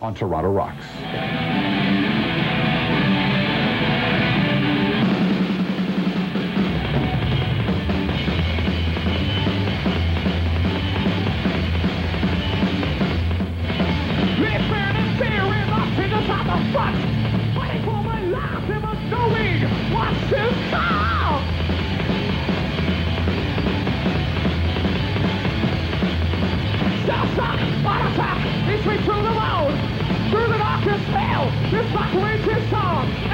on Toronto Rocks. Touch on the switch, no man